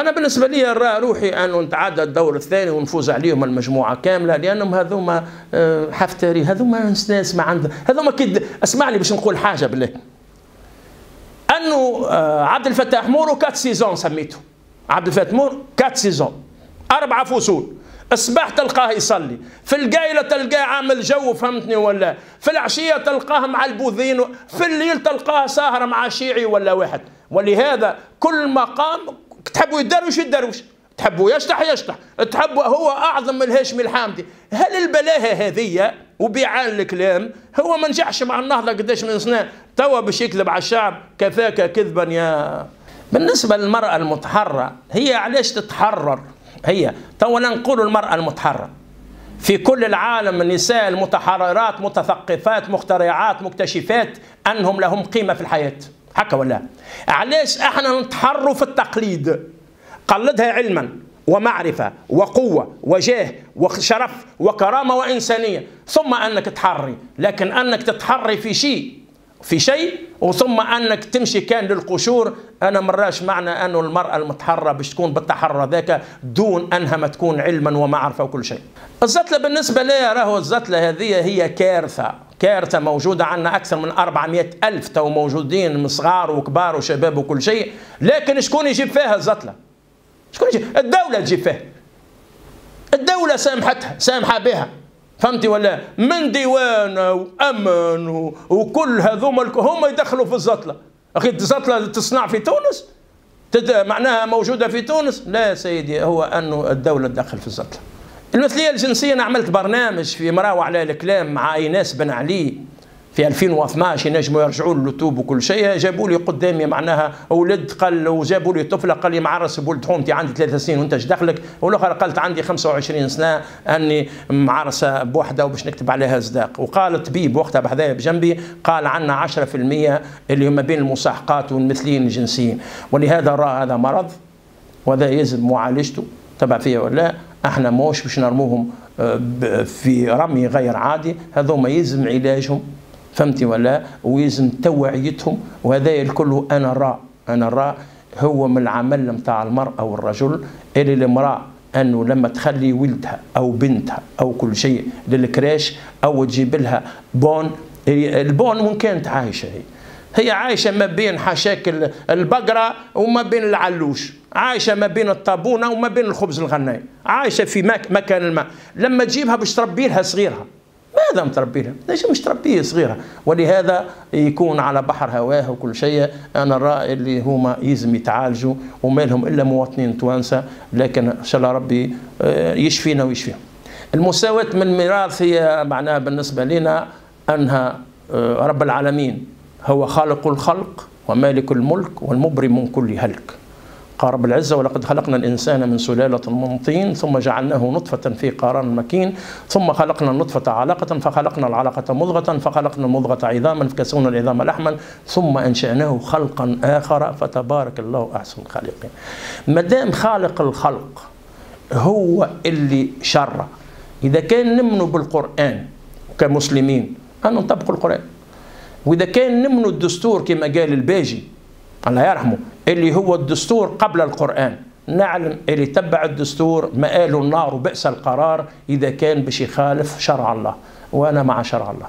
أنا بالنسبة لي روحي انه نتعدى الدور الثاني ونفوز عليهم المجموعة كاملة لأنهم هذوما آه، حفتريش هذوما ناس ما عندهم هذوما كد اسمعني باش نقول حاجة بالله أنه آه، عبد الفتاح مورو quatre saisons سميته. عبد الفتاح مورو quatre saisons أربعة فصول. الصباح تلقاه يصلي. في القايلة تلقاه عامل جو فهمتني ولا؟ في العشية تلقاه مع البوذيين في الليل تلقاه ساهر مع شيعي ولا واحد. ولهذا كل مقام تحبوا يدروش يدروش تحبوا يشطح يشطح تحبوا هو أعظم من الهاشمي الحامدي. هل البلاهة هذه وبيعان الكلام هو ما نجحش مع النهضة قداش من سنة؟ توا باش يكذب على الشعب كفاك كذبا يا. بالنسبة للمرأة المتحررة هي علاش تتحرر؟ هي توا نقول المرأة المتحررة. في كل العالم النساء المتحررات متثقفات مخترعات مكتشفات أنهم لهم قيمة في الحياة. هكا ولا؟ علاش إحنا نتحروا في التقليد؟ قلدها علما ومعرفة وقوة وجاه وشرف وكرامة وإنسانية. ثم أنك تحري لكن أنك تتحري في شيء في شيء وثم أنك تمشي كان للقشور. أنا مراش معنى أنه المرأة المتحرة باش تكون بالتحرر ذاك دون أنها ما تكون علما ومعرفة وكل شيء. الزتلة بالنسبة لي راهو الزتلة هذه هي كارثة. كارثة موجودة عندنا أكثر من 400 ألف تو موجودين من صغار وكبار وشباب وكل شيء. لكن شكون يجيب فيها الزتلة شكون يجيب؟ الدولة تجيب فيها. الدولة سامحتها سامحة بها. فهمتي ولا؟ من ديوان وأمن وكل هذوما هم يدخلوا في الزطلة. أخي الزطلة تصنع في تونس؟ معناها موجودة في تونس؟ لا سيدي هو أنه الدولة تدخل في الزطلة. المثلية الجنسية أنا عملت برنامج في مراوع على الكلام مع إيناس بن علي في 2012 ينجموا يرجعوا لليوتيوب وكل شيء. جابوا لي قدامي معناها ولد قال وجابوا لي طفلة قال لي معرس بولد حومتي عندي ثلاث سنين وأنت دخلك؟ والآخر قالت عندي 25 سنة أني معرسه بوحدة وباش نكتب عليها صداق. وقال طبيب وقتها بحذايا بجنبي قال عندنا 10% اللي هم بين المصاحقات والمثليين الجنسيين. ولهذا رأى هذا مرض وهذا يلزم معالجته تبع فيها ولا إحنا موش باش نرموهم في رمي غير عادي هذوما يلزم علاجهم فهمتي ولا؟ ويلزم توعيتهم وهذا الكل أنا را أنا را هو من العمل نتاع المرأة والرجل اللي المرأة أنه لما تخلي ولدها أو بنتها أو كل شيء للكراش أو تجيب لها بون البون وين كانت عايشه هي. هي عايشة ما بين حشاك البقرة وما بين العلوش. عايشة ما بين الطابونة وما بين الخبز الغناي عايشة في مكان الماء لما تجيبها باش تربي لها صغيرها. ماذا متربي لها؟ ليش مش تربيه صغيره؟ ولهذا يكون على بحر هواه وكل شيء. أنا الراي اللي هما يلزم يتعالجوا وما لهم إلا مواطنين توانسة. لكن إن شاء الله ربي يشفينا ويشفيهم. المساواة من الميراث هي معناها بالنسبة لنا أنها رب العالمين. هو خالق الخلق ومالك الملك والمبري من كل هلك. قال رب العزة ولقد خلقنا الإنسان من سلالة من طين ثم جعلناه نطفة في قرار مكين ثم خلقنا النطفة علقة فخلقنا العلقة مضغة فخلقنا المضغة عظاما فكسونا العظام لحما ثم أنشأناه خلقا آخر فتبارك الله أحسن الخالقين. ما دام خالق الخلق هو اللي شرع إذا كان نمنوا بالقرآن كمسلمين أن نطبق القرآن. وإذا كان نمنوا الدستور كما قال الباجي الله يرحمه اللي هو الدستور قبل القرآن. نعلم اللي تبع الدستور مآل النار وبئس القرار إذا كان باش يخالف شرع الله وأنا مع شرع الله.